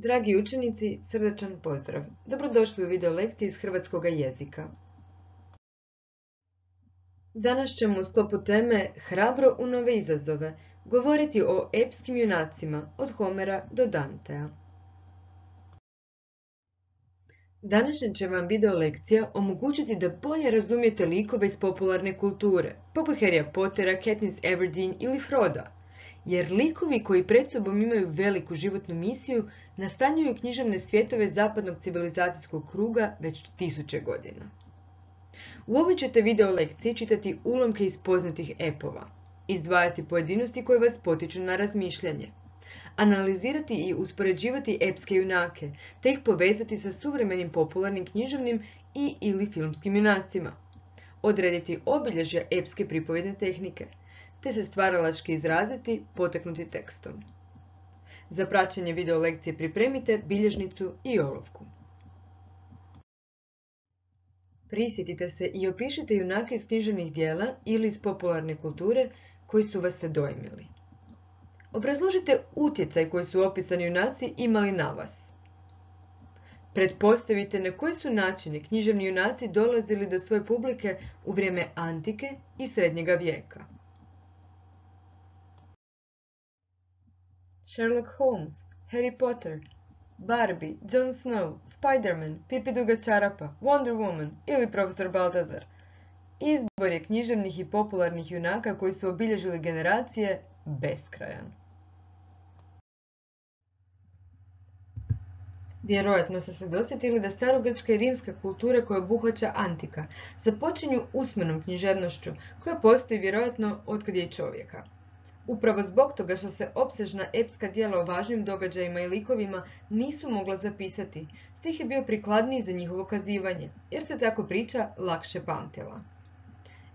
Dragi učenici, srdačan pozdrav. Dobrodošli u video lekcije iz hrvatskog jezika. Danas ćemo u stopu teme Hrabro u nove izazove govoriti o epskim junacima od Homera do Dantea. Današnja će vam video lekcija omogućiti da bolje razumijete likove iz popularne kulture, poput Harrya Pottera, Katniss Everdeen ili Froda, jer likovi koji pred sobom imaju veliku životnu misiju nastanjuju književne svjetove zapadnog civilizacijskog kruga već tisuće godina. U ovoj ćete video lekciji čitati ulomke iz poznatih epova, izdvajati pojedinosti koje vas potiču na razmišljanje, analizirati i uspoređivati epske junake, te ih povezati sa suvremenim popularnim književnim i ili filmskim junacima, odrediti obilježja epske pripovjedne tehnike, te se stvaralački izraziti poteknuti tekstom. Za praćenje video lekcije pripremite bilježnicu i olovku. Prisjetite se i opišite junake iz književnih dijela ili iz popularne kulture koji su vas se dojmili. Obrazložite utjecaj koji su opisani junaci imali na vas. Pretpostavite na koji su načine književni junaci dolazili do svoje publike u vrijeme antike i srednjega vijeka. Sherlock Holmes, Harry Potter, Barbie, Jon Snow, Spider-Man, Pipi Duga Čarapa, Wonder Woman ili Profesor Baltazar. Izbor je književnih i popularnih junaka koji su obilježili generacije beskrajan. Vjerojatno ste se dosjetili da starogrčka i rimska kultura koja obuhvaća antika započinju usmenom književnošću koja postoji vjerojatno otkad je čovjeka. Upravo zbog toga što se opsežna epska dijela o važnim događajima i likovima nisu mogla zapisati, stih je bio prikladniji za njihovo kazivanje, jer se tako priča lakše pamtila.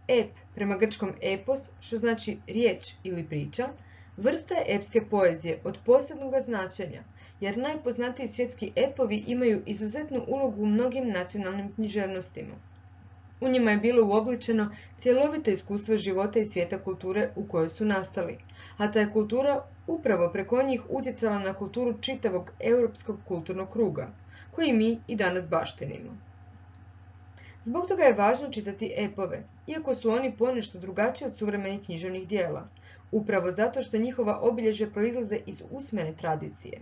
Ep, prema grčkom epos, što znači riječ ili priča, vrsta je epske poezije od posebnog značenja, jer najpoznatiji svjetski epovi imaju izuzetnu ulogu u mnogim nacionalnim književnostima. U njima je bilo uobličeno cjelovito iskustvo života i svijeta kulture u kojoj su nastali, a ta je kultura upravo preko njih utjecala na kulturu čitavog europskog kulturnog kruga, koji mi i danas baštinimo. Zbog toga je važno čitati epove, iako su oni ponešto drugačiji od suvremenih književnih dijela, upravo zato što njihova obilježja proizlaze iz usmene tradicije.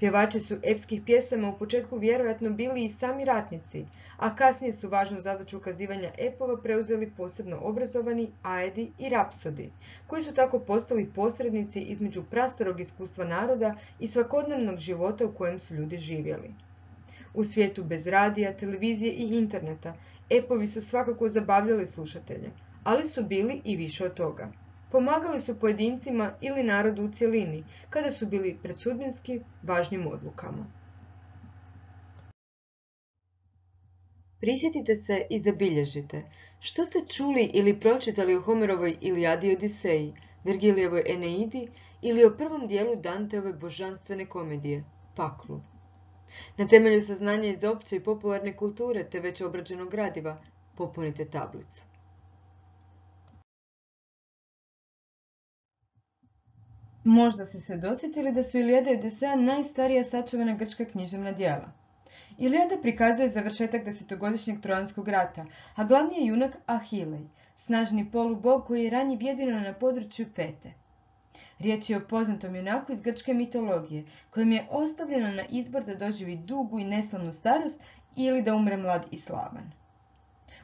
Pjevači su epskih pjesama u početku vjerojatno bili i sami ratnici, a kasnije su važnu zadaću ukazivanja epova preuzeli posebno obrazovani aedi i rapsodi, koji su tako postali posrednici između prastarog iskustva naroda i svakodnevnog života u kojem su ljudi živjeli. U svijetu bez radija, televizije i interneta, epovi su svakako zabavljali slušatelje, ali su bili i više od toga. Pomagali su pojedincima ili narodu u cjelini, kada su bili pred sudbinski važnim odlukama. Prisjetite se i zabilježite što ste čuli ili pročitali o Homerovoj Ilijadi Odiseji, Vergilijevoj Eneidi ili o prvom dijelu Danteove božanstvene komedije, Paklu. Na temelju saznanja iz opće i popularne kulture te već obrađenog gradiva popunite tablicu. Možda ste se dosjetili da su Ilijada i Odiseja najstarija sačuvana grčka književna dijela. Ilijada prikazuje završetak desetogodišnjeg trojanskog rata, a glavni je junak Ahilej, snažni polubog koji je ranjiv jedino na području Pete. Riječ je o poznatom junaku iz grčke mitologije, kojem je ostavljeno na izbor da doživi dugu i neslavnu starost ili da umre mlad i slavan.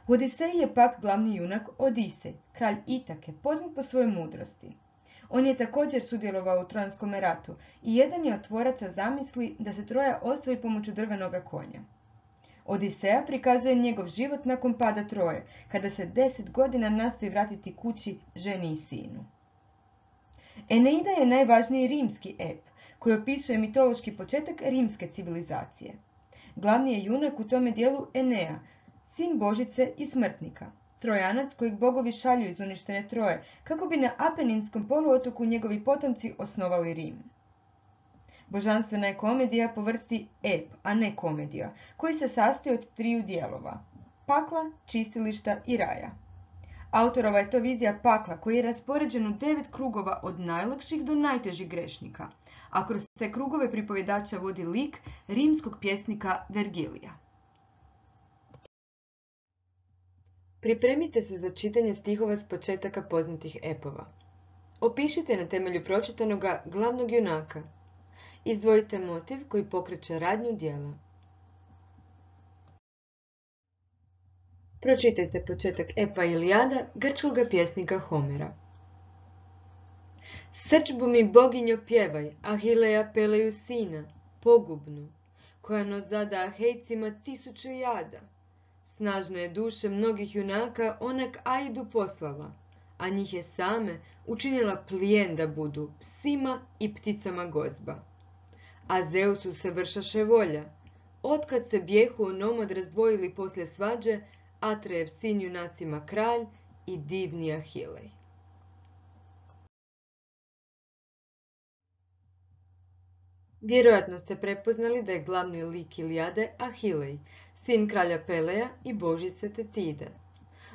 U Odiseji je pak glavni junak Odisej, kralj Itake, poznat po svojoj mudrosti. On je također sudjelovao u Trojanskom ratu i jedan je od tvoraca zamisli da se Troja osvoji pomoću drvenoga konja. Odiseja prikazuje njegov život nakon pada Troje, kada se deset godina nastoji vratiti kući ženi i sinu. Eneida je najvažniji rimski ep, koji opisuje mitološki početak rimske civilizacije. Glavni je junak u tome dijelu Enea, sin Božice i smrtnika, Trojanac kojeg bogovi šalju iz uništene Troje, kako bi na Apeninskom poluotoku njegovi potomci osnovali Rim. Božanstvena je komedija po vrsti ep, a ne komedija, koji se sastoji od triju dijelova. Pakla, čistilišta i raja. Autorova je to vizija pakla koji je raspoređen u devet krugova od najlakših do najtežih grešnika, a kroz te krugove pripovjedača vodi lik rimskog pjesnika Vergilija. Pripremite se za čitanje stihova s početaka poznatih epova. Opišite na temelju pročitanoga glavnog junaka. Izdvojite motiv koji pokreće radnju dijela. Pročitajte početak epa Ilijada grčkog pjesnika Homera. Srčbu mi boginjo pjevaj, Ahileja peleju sina, pogubnu, koja no zada Ahejcima tisuću jada. Snažne je duše mnogih junaka onak Aidu poslala, a njih je same učinila plijen da budu psima i pticama gozba. A Zeusu se vršaše volja, otkad se bjehu onomod razdvojili poslije svađe, Atrejev sin junacima kralj i divni Ahilej. Vjerojatno ste prepoznali da je glavni lik Ilijade Ahilej, sin kralja Peleja i božice Tetide.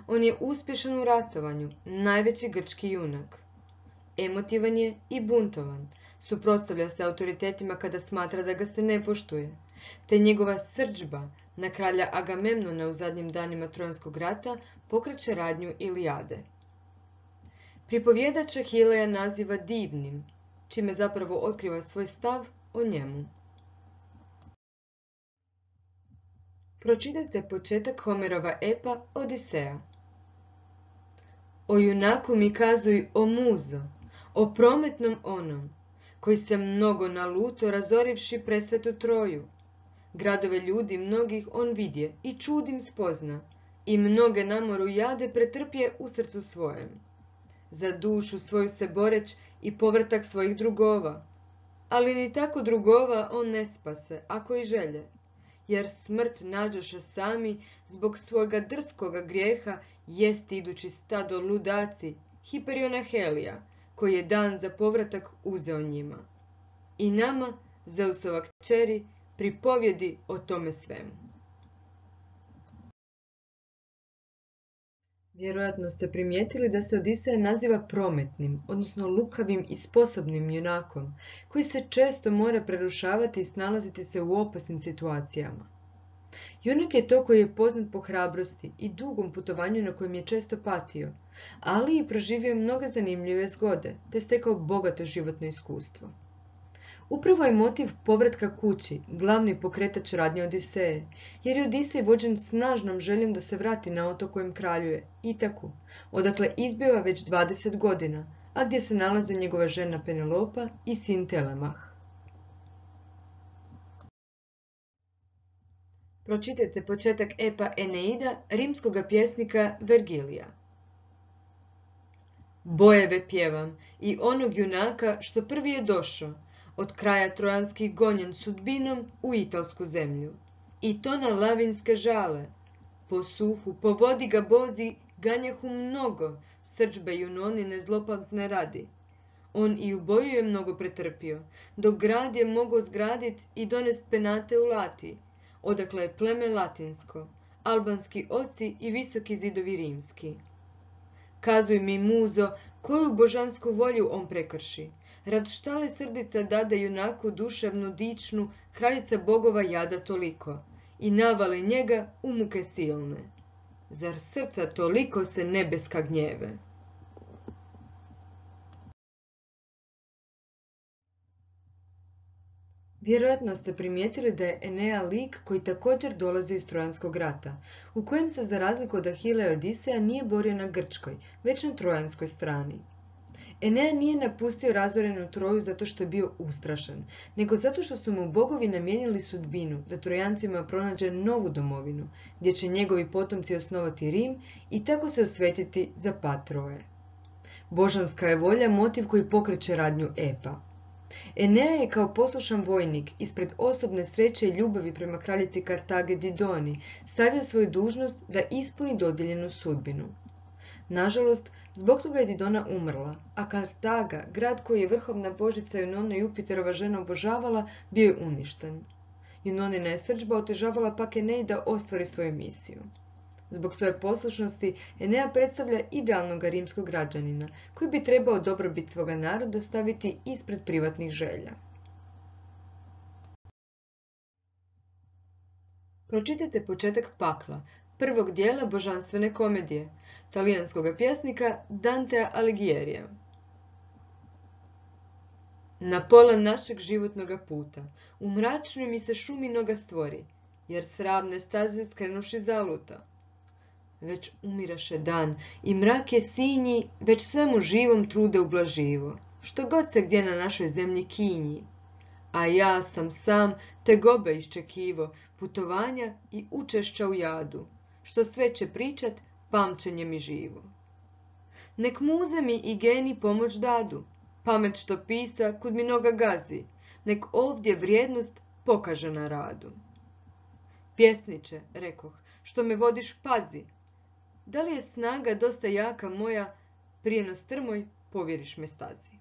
On je uspješan u ratovanju, najveći grčki junak. Emotivan je i buntovan, suprotstavlja se autoritetima kada smatra da ga se ne poštuje, te njegova srđba na kralja Agamemnona u zadnjim danima Trojanskog rata pokreće radnju Ilijade. Pripovjedač Hileja naziva divnim, čime zapravo otkriva svoj stav o njemu. Pročitajte početak Homerova epa Odiseja. O junaku mi kazuj o muzo, o prometnom onom, koji se mnogo naluto razorivši presvetu Troju, Gradove ljudi mnogih on vidje i čudim spozna i mnoge namoru jade pretrpje u srcu svojem. Za dušu svoju se boreć i povrtak svojih drugova. Ali ni tako drugova on ne spase, ako i želje. Jer smrt nađoše sami zbog svoga drskoga grijeha jest idući stado ludaci, Hiperiona Helija, koji je dan za povratak uzeo njima. I nama, Zeusova kćeri, pripovjedi o tome svemu. Vjerojatno ste primijetili da se Odiseja naziva prometnim, odnosno lukavim i sposobnim junakom, koji se često mora prerušavati i snalaziti se u opasnim situacijama. Junak je to koji je poznat po hrabrosti i dugom putovanju na kojem je često patio, ali i proživio mnoge zanimljive zgode, te stekao bogato životno iskustvo. Upravo je motiv povratka kući glavni pokretač radnje Odiseje, jer je Odisej vođen snažnom željom da se vrati na otok kojem kraljuje, Itaku, odakle izbiva već 20 godina, a gdje se nalaze njegova žena Penelopa i sin Telemah. Pročitajte početak epa Eneida rimskog pjesnika Vergilija. Bojeve pjevam i onog junaka što prvi je došao, od kraja trojanskih gonjen sudbinom u italsku zemlju. I to na lavinske žale. Po suhu, po vodi ga bozi, ganjahu mnogo, srđbe junoni nezlopamtne radi. On i u boju je mnogo pretrpio, dok grad je mogao zgradit i donest penate u Lati, odakle je pleme latinsko, albanski oci i visoki zidovi rimski. Kazuj mi, muzo, koju božansku volju on prekrši, Rad štale srdita dade junaku duševnu dičnu, kraljica bogova jada toliko, i navale njega u muke silne. Zar srca toliko se nebeska gnjeve? Vjerojatno ste primijetili da je Enea lik koji također dolazi iz Trojanskog rata, u kojem se za razliku od Ahile i Odiseja nije borio na Grčkoj, već na Trojanskoj strani. Enea nije napustio razorenu Troju zato što je bio ustrašan, nego zato što su mu bogovi namijenili sudbinu da Trojancima pronađe novu domovinu, gdje će njegovi potomci osnovati Rim i tako se osvetiti za pad Troje. Božanska je volja motiv koji pokreće radnju Epa. Enea je kao poslušan vojnik ispred osobne sreće i ljubavi prema kraljici Kartage Didoni stavio svoju dužnost da ispuni dodijeljenu sudbinu. Nažalost, Zbog toga je Didona umrla, a Kartaga, grad koji je vrhovna božica Junona Jupiterova žena obožavala, bio je uništen. Junonina je srđba otežavala pak Enei da ostvari svoju misiju. Zbog svoje poslušnosti Enea predstavlja idealnog rimskog građanina koji bi trebao dobrobit svoga naroda staviti ispred privatnih želja. Pročitajte početak pakla, prvog dijela božanstvene komedije, talijanskog pjesnika Dantea Alighieri'a. Na pola našeg životnog puta, u mračnoj mi se šumi noga stvori, jer sravne staze skrenuši zaluta. Već umiraše dan i mrak je sinji, već svemu živom trude ublaživo, što god se gdje na našoj zemlji kinji. A ja sam sam te gobe iščekivo, putovanja i učešća u jadu, što sve će pričat, pamćenje mi živo. Nek muze mi i geni pomoć dadu, pamet što pisa kud mi noga gazi, nek ovdje vrijednost pokaže na radu. Pjesniče, rekoh, što me vodiš pazi, da li je snaga dosta jaka moja, prije no strmoj povjeriš me stazi.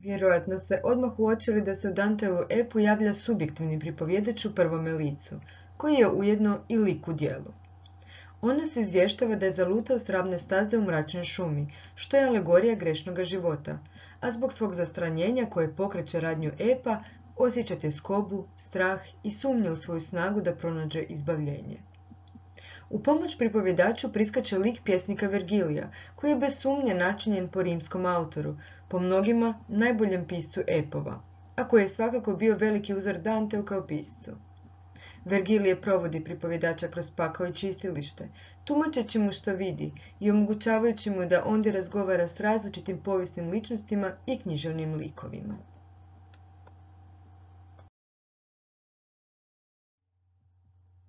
Vjerojatno ste odmah uočili da se u Danteovu epu javlja subjektivni pripovjedač u prvome licu, koji je ujedno i lik u dijelu. Ona se izvještava da je zalutao sravne staze u mračnoj šumi, što je alegorija grešnoga života, a zbog svog zastranjenja koje pokreće radnju epa, osjećate skobu, strah i sumnje u svoju snagu da pronađe izbavljenje. U pomoć pripovjedaču priskače lik pjesnika Vergilija, koji je bez sumnje načinjen po rimskom autoru, po mnogima najboljem piscu epova, a koji je svakako bio veliki uzor Danteu kao piscu. Vergilije provodi pripovjedača kroz pakao i čistilište, tumačeći mu što vidi i omogućavajući mu da ondje razgovara s različitim povijesnim ličnostima i književnim likovima.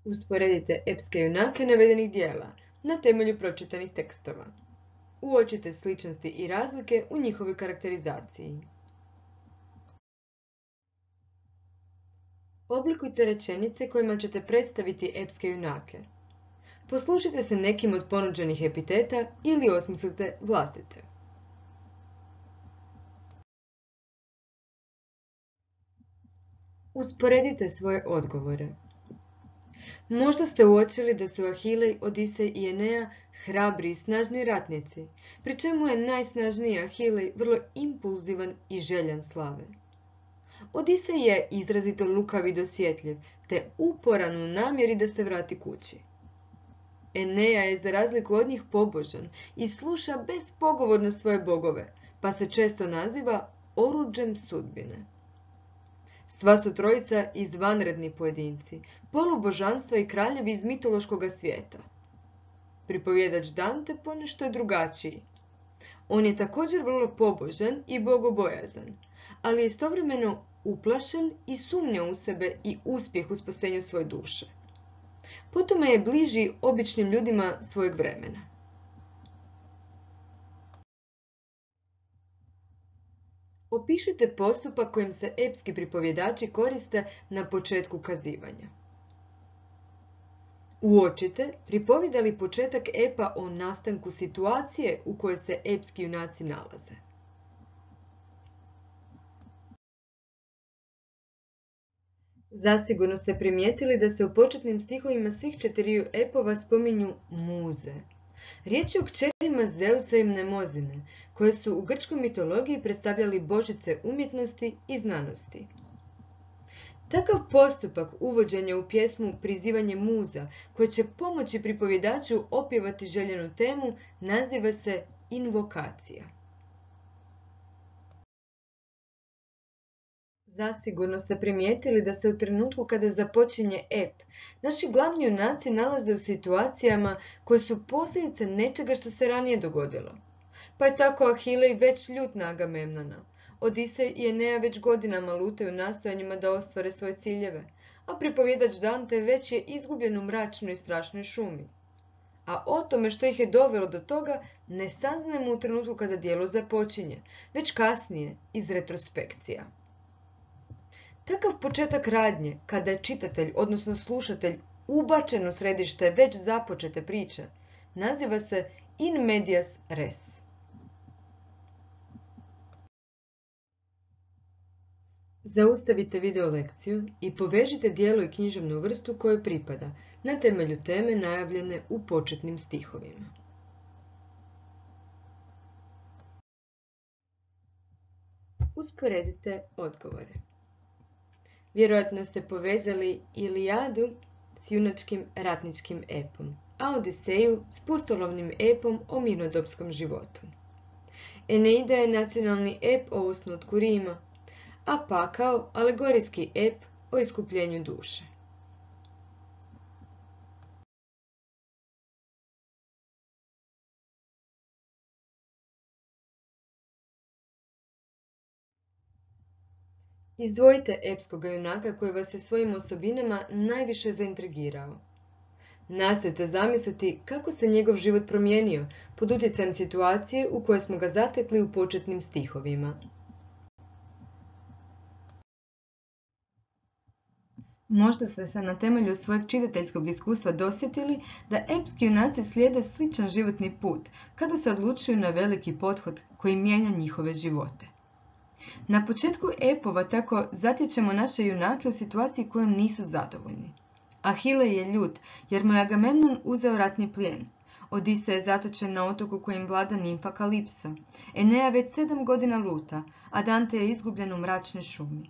Usporedite epske junake navedenih dijela na temelju pročitanih tekstova. Uočite sličnosti i razlike u njihovoj karakterizaciji. Oblikujte rečenice kojima ćete predstaviti epske junake. Poslušajte se nekim od ponuđenih epiteta ili osmislite vlastite. Usporedite svoje odgovore. Možda ste uočili da su Ahilej, Odisej i Enea hrabri i snažni ratnici, pri čemu je najsnažniji Ahilej vrlo impulzivan i željan slave. Odisej je izrazito lukav i dosjetljiv, te uporan u namjeri da se vrati kući. Eneja je za razliku od njih pobožan i sluša bespogovorno svoje bogove, pa se često naziva oruđem sudbine. Sva su trojica izvanredni pojedinci, polubožanstva i kraljevi iz mitološkoga svijeta. Pripovjedač Dante ponešto je drugačiji. On je također vrlo pobožan i bogobojazan, ali istovremeno uplašen i sumnja u sebe i uspjeh u spasenju svoje duše. Potom je bliži običnim ljudima svojeg vremena. Opišite postupak kojim se epski pripovjedači koriste na početku kazivanja. Uočite, pripovjeda li početak epa o nastanku situacije u kojoj se epski junaci nalaze. Zasigurno ste primijetili da se u početnim stihovima svih četiriju epova spominju muze. Riječ je o kćerima Zeusa i Mnemozine, koje su u grčkoj mitologiji predstavljali božice umjetnosti i znanosti. Takav postupak uvođenja u pjesmu prizivanje muza, koje će pomoći pripovjedaču opjevati željenu temu, naziva se invokacija. Zasigurno ste primijetili da se u trenutku kada započinje ep, naši glavni junaci nalaze u situacijama koje su posljedice nečega što se ranije dogodilo. Pa je tako Ahilej već ljut na Agamemnona. Odisej i Enea već godinama lutaju nastojanjima da ostvare svoje ciljeve, a pripovjedač Dante već je izgubljen u mračnoj i strašnoj šumi. A o tome što ih je dovelo do toga ne saznajemo u trenutku kada dijelo započinje, već kasnije iz retrospekcija. Takav početak radnje, kada je čitatelj, odnosno slušatelj, ubačen u središte već započete priče, naziva se in medias res. Zaustavite video lekciju i povežite dijelo i književnu vrstu kojoj pripada, na temelju teme najavljene u početnim stihovima. Usporedite odgovore. Vjerojatno ste povezali Ilijadu s junačkim ratničkim epom, a Odiseju s pustolovnim epom o mirnodopskom životu. Eneida je nacionalni ep o osnutku Rima, a Pakao alegorijski ep o iskupljenju duše. Izdvojite epskog junaka koji vas je svojim osobinama najviše zaintrigirao. Nastojte zamisliti kako se njegov život promijenio pod utjecajem situacije u kojoj smo ga zatekli u početnim stihovima. Možda ste se na temelju svojeg čitateljskog iskustva dosjetili da epski junaci slijede sličan životni put kada se odlučuju na veliki pothod koji mijenja njihove živote. Na početku epova tako zatječemo naše junake u situaciji kojom nisu zadovoljni. Ahile je ljut jer mu je Agamemnon uzeo ratni plijen. Odise je zatočen na otoku kojim vlada nimfa Kalipsa. Enea već sedam godina luta, a Dante je izgubljen u mračnoj šumi.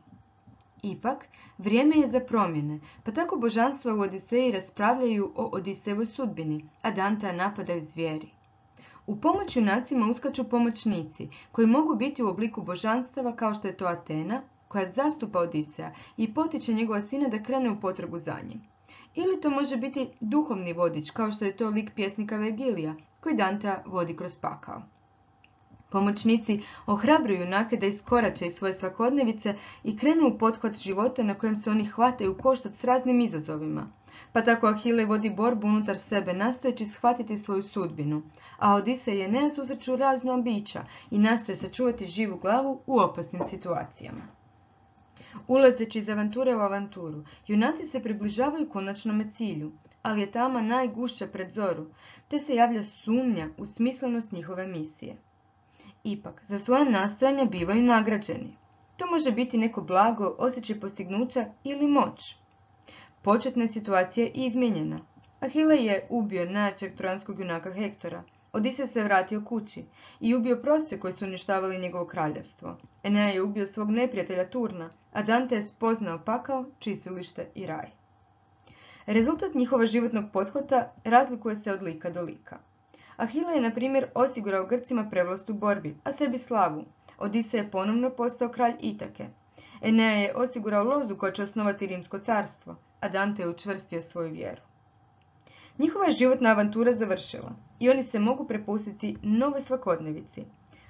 Ipak, vrijeme je za promjene, pa tako božanstva u Odiseji raspravljaju o Odisevoj sudbini, a Dantea napadaju zvijeri. U pomoć junacima uskaču pomoćnici, koji mogu biti u obliku božanstava kao što je to Atena, koja zastupa Odiseja i potiče njegova sina da krene u potrebu za njim. Ili to može biti duhovni vodič, kao što je to lik pjesnika Vergilija, koji Dantea vodi kroz pakao. Pomoćnici ohrabruju junake da iskorače iz svoje svakodnevice i krenu u pothvat života na kojem se oni hvataju koštac s raznim izazovima. Pa tako Ahile vodi borbu unutar sebe, nastojeći shvatiti svoju sudbinu, a Odisej je ne susreću raznu bića i nastoje sačuvati živu glavu u opasnim situacijama. Ulazeći iz avanture u avanturu, junaci se približavaju konačnome cilju, ali je tama najgušća pred zoru, te se javlja sumnja u smislenost njihove misije. Ipak, za svoje nastojanja bivaju nagrađeni. To može biti neko blago, osjećaj postignuća ili moć. Početna situacija je izmijenjena. Ahile je ubio najjačeg trojanskog junaka Hektora. Odise se vratio kući i ubio prose koji su uništavali njegovo kraljevstvo. Enea je ubio svog neprijatelja Turna, a Dante je spoznao pakao, čistilište i raj. Rezultat njihova životnog pothvata razlikuje se od lika do lika. Ahile je, na primjer, osigurao Grcima prevlast u borbi, a sebi slavu. Odise je ponovno postao kralj Itake. Enea je osigurao lozu koja će osnovati rimsko carstvo, a Dante je učvrstio svoju vjeru. Njihova životna avantura završila i oni se mogu prepustiti nove svakodnevici,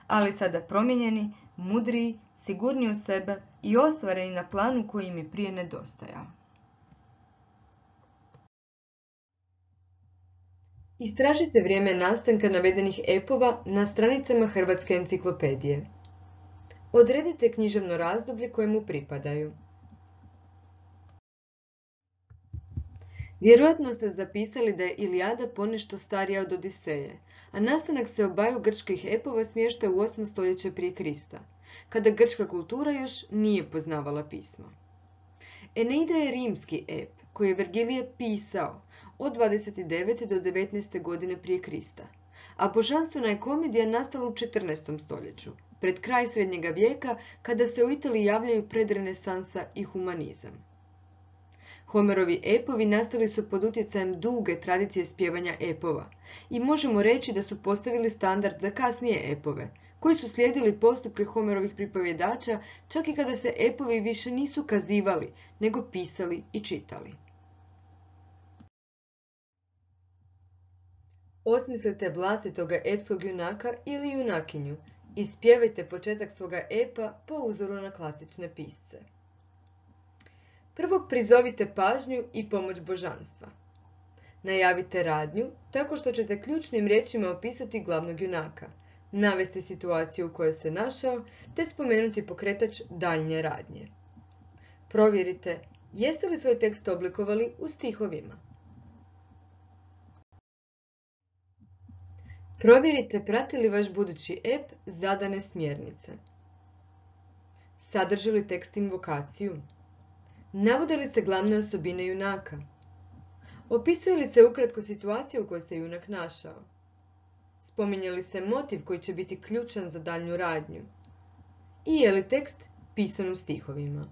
ali sada promijenjeni, mudriji, sigurniji u sebe i ostvareni na planu koji im je prije nedostajao. Istražite vrijeme nastanka navedenih epova na stranicama Hrvatske enciklopedije. Odredite književno razdoblje kojemu pripadaju. Vjerojatno ste zapisali da je Ilijada ponešto starija od Odiseje, a nastanak se obaju grčkih epova smješta u 8. stoljeće prije Krista, kada grčka kultura još nije poznavala pismo. Eneida je rimski ep, koji je Vergilije pisao od 29. do 19. godine prije Krista, a božanstvena je komedija nastala u 14. stoljeću, pred kraj srednjega vijeka, kada se u Italiji javljaju predrenesansa i humanizam. Homerovi epovi nastali su pod utjecajem duge tradicije spjevanja epova i možemo reći da su postavili standard za kasnije epove, koji su slijedili postupke Homerovih pripovjedača čak i kada se epovi više nisu kazivali, nego pisali i čitali. Osmislite vlastitoga epskog junaka ili junakinju i spjevajte početak svoga epa po uzoru na klasične pisce. Prvo prizovite pažnju i pomoć božanstva. Najavite radnju tako što ćete ključnim riječima opisati glavnog junaka, navesti situaciju u kojoj se našao, te spomenuti pokretač daljnje radnje. Provjerite jeste li svoj tekst oblikovali u stihovima. Provjerite prati li vaš budući ep zadane smjernice. Sadrži li tekst invokaciju? Navode li se glavne osobine junaka? Opisuje li se ukratko situacija u kojoj se junak našao? Spominje li se motiv koji će biti ključan za daljnju radnju? I je li tekst pisan u stihovima?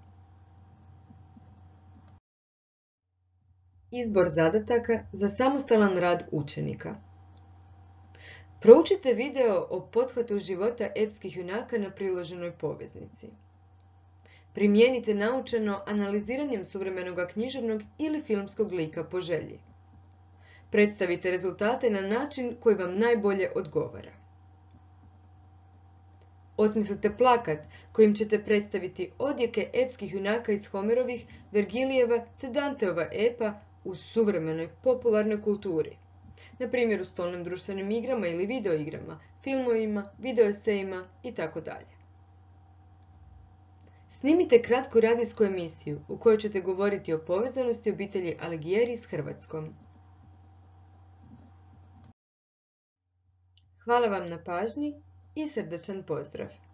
Izbor zadataka za samostalan rad učenika. Proučite video o pothvatu života epskih junaka na priloženoj poveznici. Primijenite naučeno analiziranjem suvremenog književnog ili filmskog lika po želji. Predstavite rezultate na način koji vam najbolje odgovara. Osmislite plakat kojim ćete predstaviti odjeke epskih junaka iz Homerovih, Vergilijeva te Danteova epa u suvremenoj popularnoj kulturi. Na primjer u stolnim društvenim igrama ili videoigrama, filmovima, videoesejima i tako dalje. Snimite kratku radijsku emisiju u kojoj ćete govoriti o povezanosti obitelji Alighieri s Hrvatskom. Hvala vam na pažnji i srdačan pozdrav!